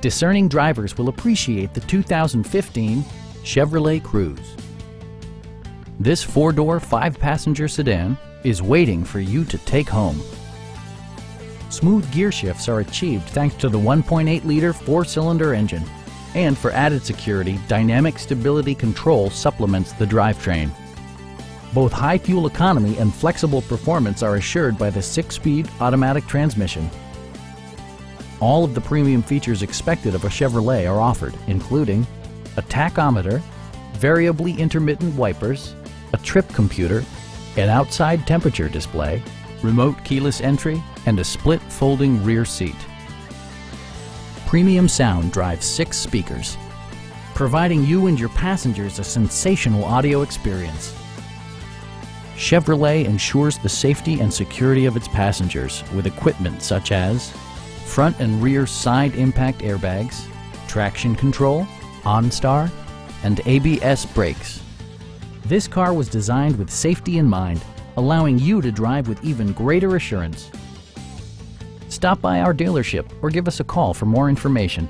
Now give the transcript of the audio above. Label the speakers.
Speaker 1: discerning drivers will appreciate the 2015 Chevrolet Cruze. This four-door, five-passenger sedan is waiting for you to take home. Smooth gear shifts are achieved thanks to the 1.8-liter four-cylinder engine. And for added security, Dynamic Stability Control supplements the drivetrain. Both high fuel economy and flexible performance are assured by the six-speed automatic transmission. All of the premium features expected of a Chevrolet are offered, including a tachometer, variably intermittent wipers, a trip computer, an outside temperature display, remote keyless entry, and a split folding rear seat. Premium sound drives six speakers, providing you and your passengers a sensational audio experience. Chevrolet ensures the safety and security of its passengers with equipment such as front and rear side impact airbags, traction control, OnStar, and ABS brakes. This car was designed with safety in mind, allowing you to drive with even greater assurance. Stop by our dealership or give us a call for more information.